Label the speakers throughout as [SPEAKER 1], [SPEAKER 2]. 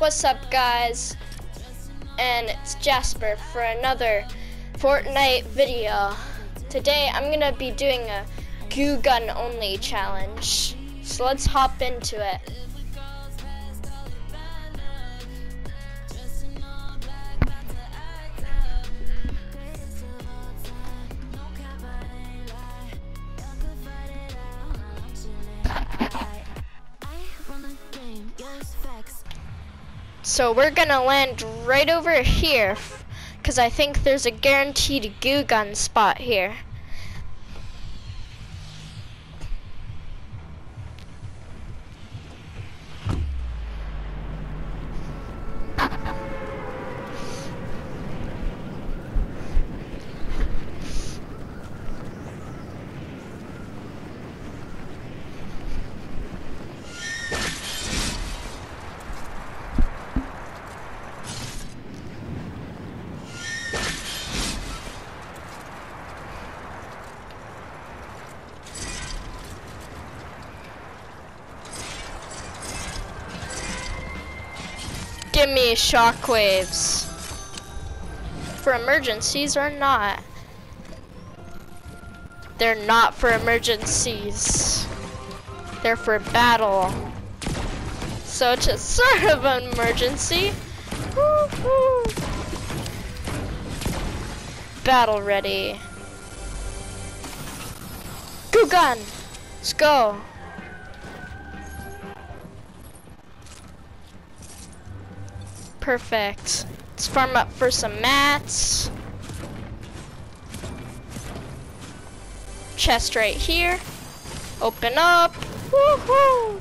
[SPEAKER 1] What's up guys? And it's Jasper for another Fortnite video. Today I'm gonna be doing a goo gun only challenge. So let's hop into it. So we're gonna land right over here because I think there's a guaranteed goo gun spot here. Give me shockwaves. For emergencies or not. They're not for emergencies. They're for battle. So it's a sort of an emergency. Battle ready. Goo gun! Let's go. Perfect. Let's farm up for some mats. Chest right here. Open up. Woohoo!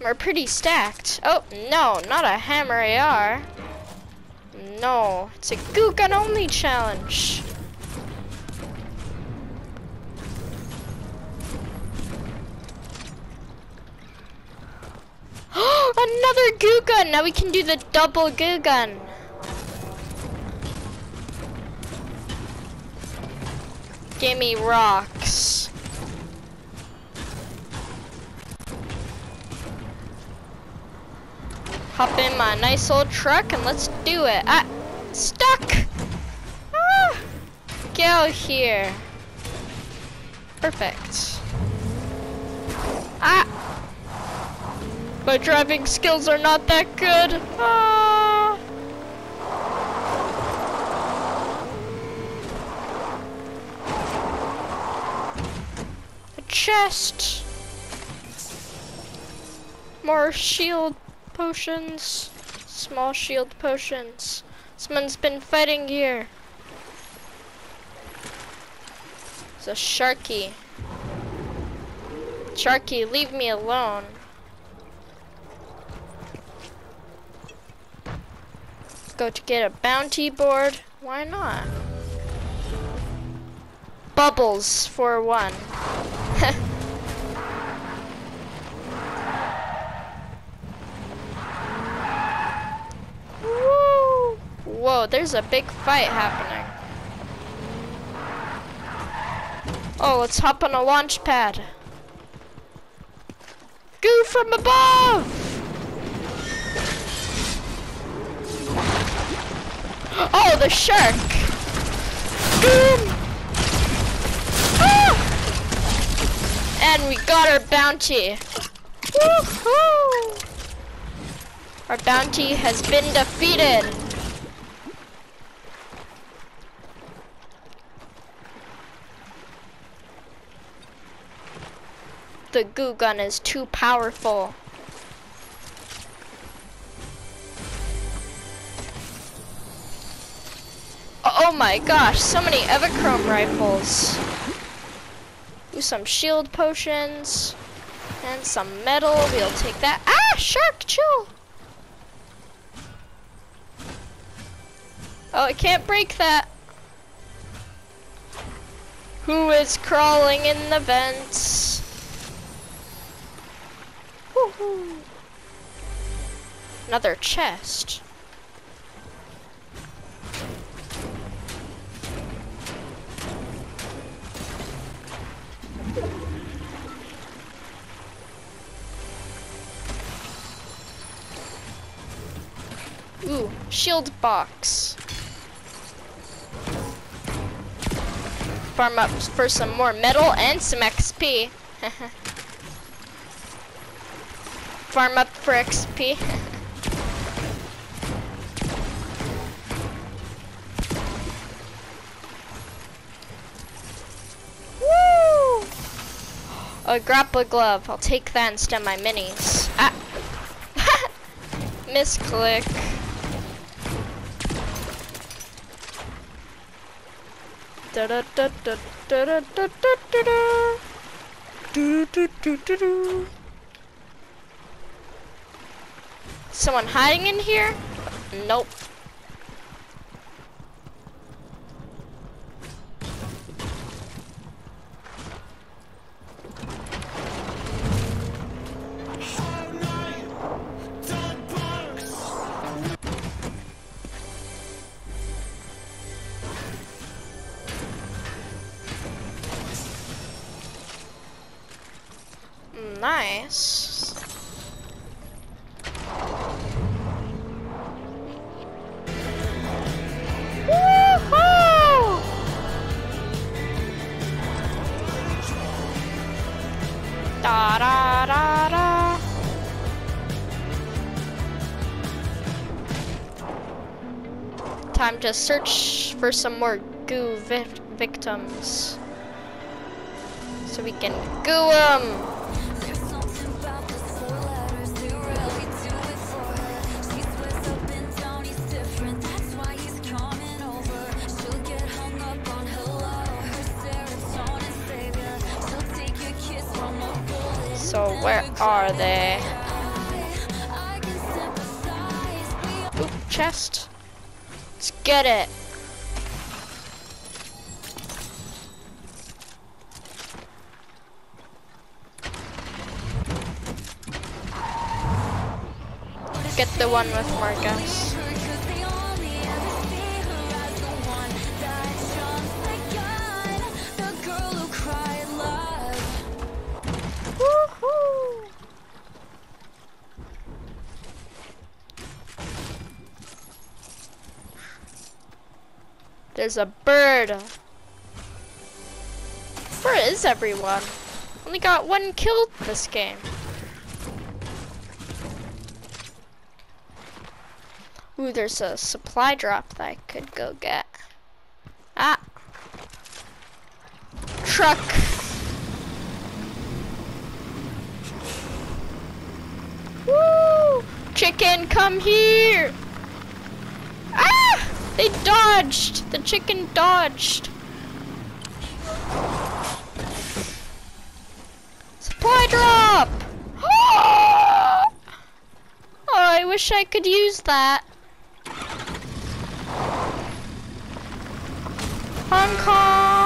[SPEAKER 1] We're pretty stacked. Oh, no, not a hammer AR. No, it's a goo gun only challenge. Another goo gun! Now we can do the double goo gun. Gimme rocks. Hop in my nice old truck and let's do it. Ah, stuck! Ah, get out here. Perfect. Ah! My driving skills are not that good. Ah. A chest. More shield potions. Small shield potions. Someone's been fighting here. It's a Sharky. Sharky, leave me alone. Go to get a bounty board. Why not? Bubbles for one. Woo! Whoa, there's a big fight happening. Oh, let's hop on a launch pad. Goo from above! Oh, the shark! Ah! And we got our bounty. Woohoo! Our bounty has been defeated. The goo gun is too powerful. Oh my gosh, so many Evo-Chrome rifles. Do some shield potions. And some metal. We'll take that. Ah, shark, chill. Oh, I can't break that. Who is crawling in the vents? Another chest. Shield box. Farm up for some more metal and some XP. Farm up for XP. Woo! A grapple glove. I'll take that instead of my minis. Ah. Misclick. Someone hiding in here? Nope. Nice. Da da da da. Time to search for some more goo vi victims. So we can goo them. Where are they? Oop, chest. Let's get it. Get the one with more There's a bird. Where is everyone? Only got one kill this game. Ooh, there's a supply drop that I could go get. Ah. Truck. Woo! Chicken, come here! They dodged! The chicken dodged. Supply drop! Oh, I wish I could use that. Honk honk!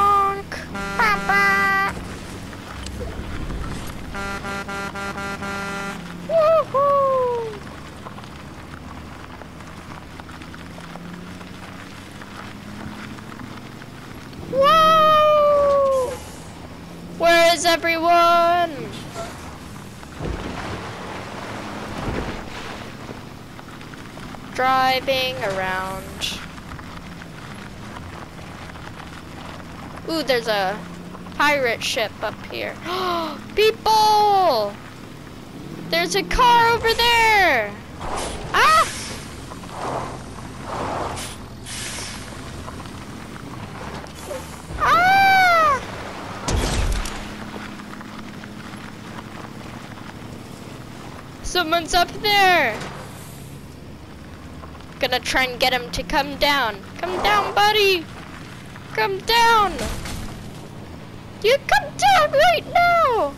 [SPEAKER 1] Everyone? Driving around. Ooh, there's a pirate ship up here. People! There's a car over there! Ah! Ah! Someone's up there! Gonna try and get him to come down. Come down, buddy! Come down! You come down right now!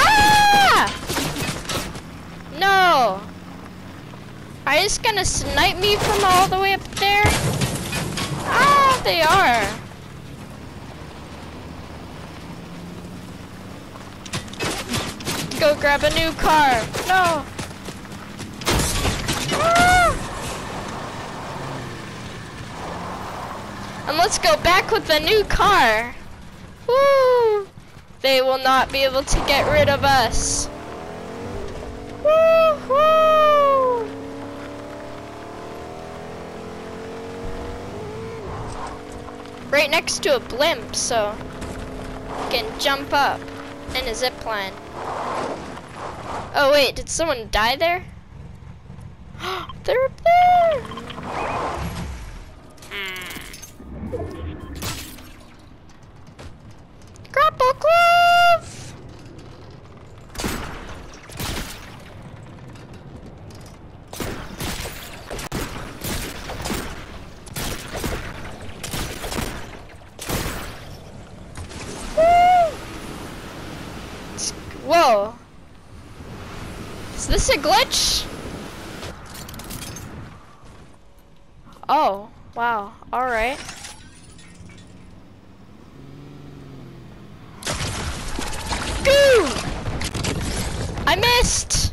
[SPEAKER 1] Ah! No! Are you just gonna snipe me from all the way up there? Ah, they are. Go grab a new car. No. Ah! And let's go back with the new car. Woo! They will not be able to get rid of us. Woo-hoo! Right next to a blimp, so can jump up in a zip line. Oh wait, did someone die there? They're up there! Grapple glove! Woo! Whoa. Is this a glitch? Oh, wow. Alright. Goo! I missed!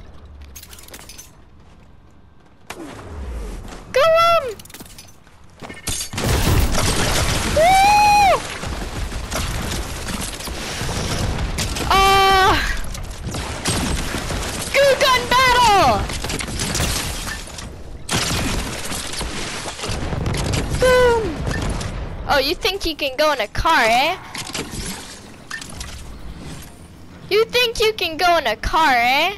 [SPEAKER 1] Go on! Woo! Ah! Goo gun battle! Boom! Oh, you think you can go in a car, eh? You think you can go in a car, eh?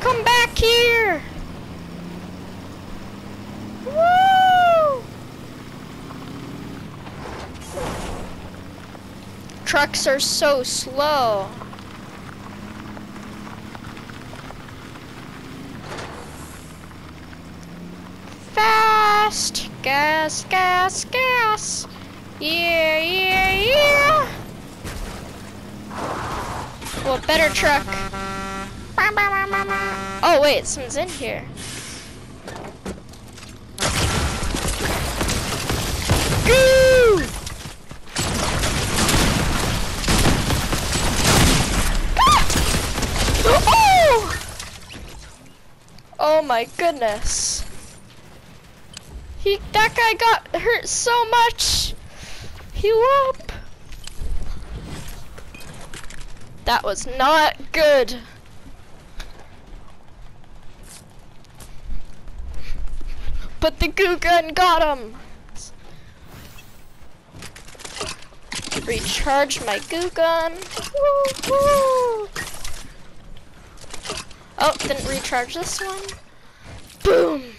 [SPEAKER 1] Come back here! Trucks are so slow. Gas, gas, gas! Yeah, yeah, yeah! Well, better truck. Oh wait, someone's in here. Ah! Oh! Oh my goodness. He that guy got hurt so much. Heal up. That was not good. But the goo gun got him. Recharge my goo gun. Woo, woo. Oh, didn't recharge this one. Boom.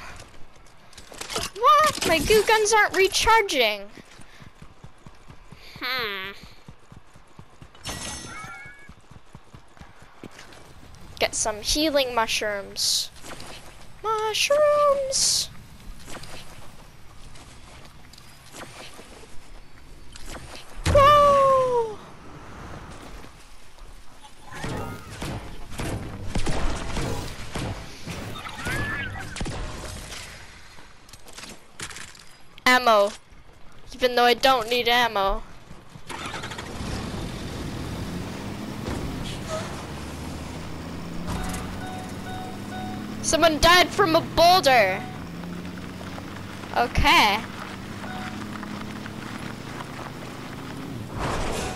[SPEAKER 1] My goo guns aren't recharging. Hmm. Get some healing mushrooms. Mushrooms. Ammo. Even though I don't need ammo. Someone died from a boulder. Okay.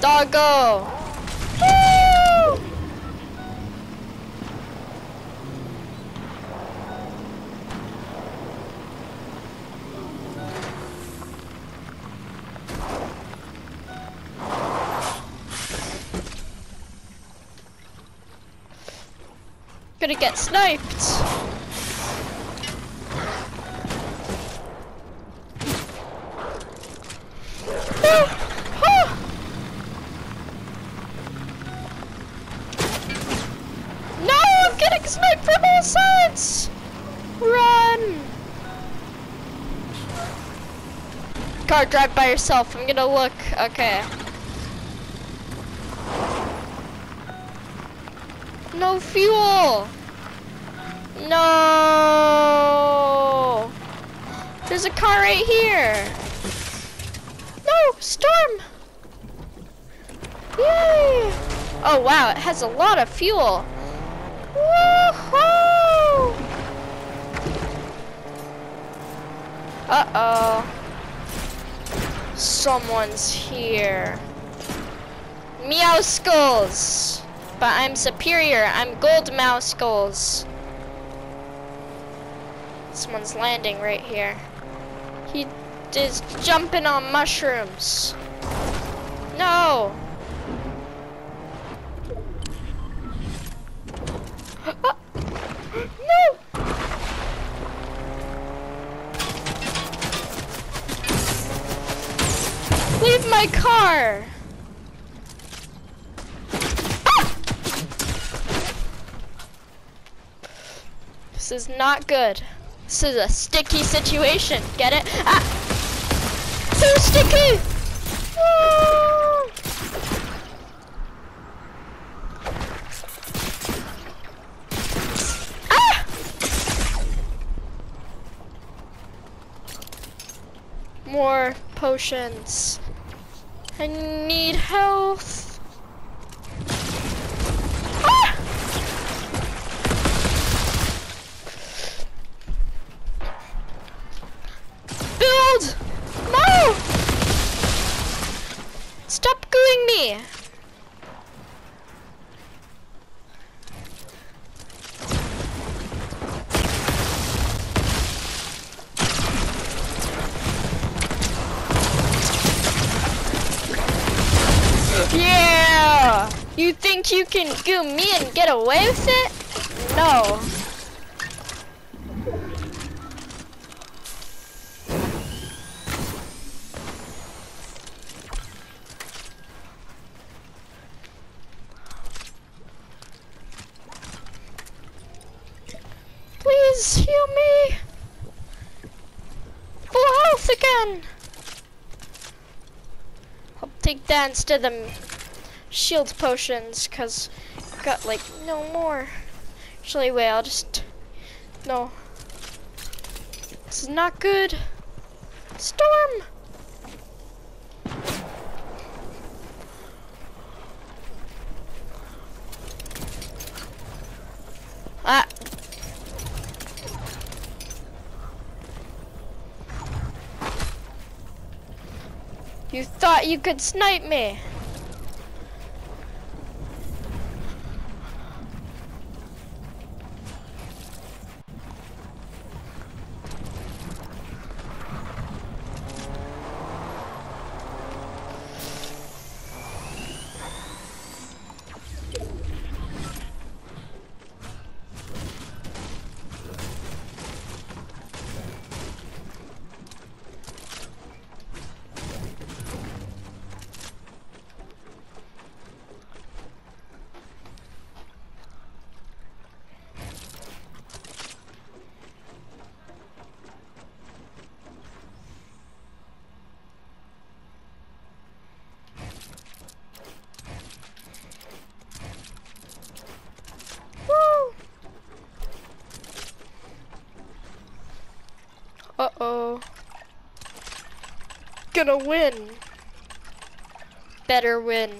[SPEAKER 1] Doggo. Gonna get sniped. Ah! Ah! No, I'm getting sniped from all sides. Run. Car, drive by yourself. I'm gonna look. Okay. No fuel! No! There's a car right here! No! Storm! Yay! Oh wow, it has a lot of fuel! Woohoo! Uh-oh. Someone's here. Meowscles. But I'm superior. I'm gold Meowscles. Someone's landing right here. He is jumping on mushrooms. No. no. Leave my car. This is not good. This is a sticky situation. Get it? Ah! So sticky! Ah! More potions. I need health. Can goo me and get away with it? No. Please heal me. Full health again. I'll take that instead of shield potions, cause I've got like no more. Actually, wait, I'll just no. This is not good. Storm. Ah. You thought you could snipe me. Gonna win. Better win.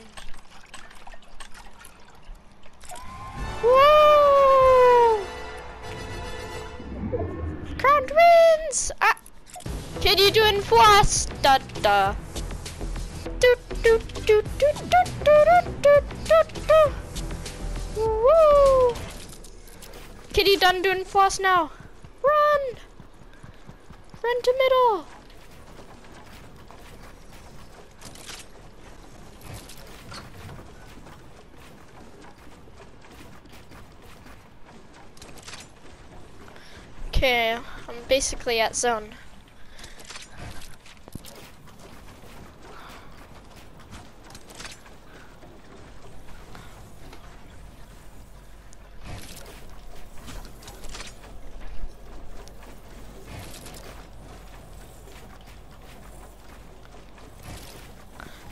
[SPEAKER 1] Woo! Crown wins! Ah! Can you do in floss? Da da. Do do do do do do do do do. Woo! Kitty done doing floss now. Run! Run to middle. Okay, I'm basically at zone.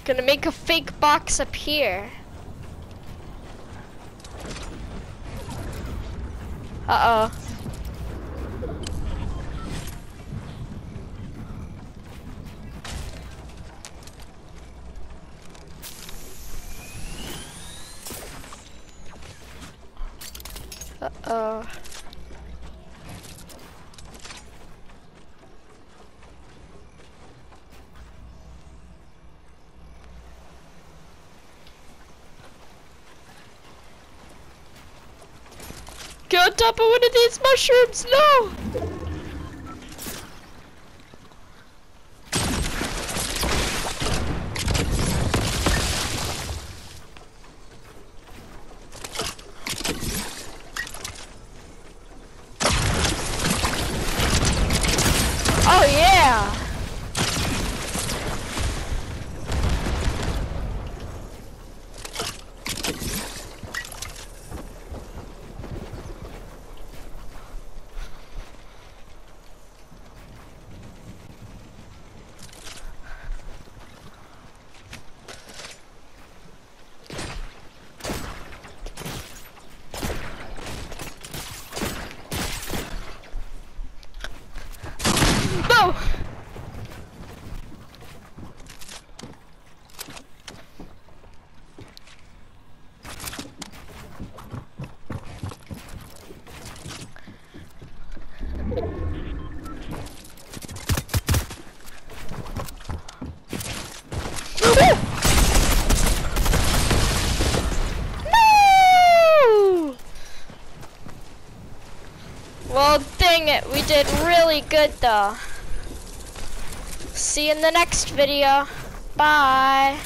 [SPEAKER 1] Gonna make a fake box up here. Uh oh. Uh oh. Of one of these mushrooms. No. Oh yeah. No. No! Well, dang it, we did really good though. See you in the next video. Bye.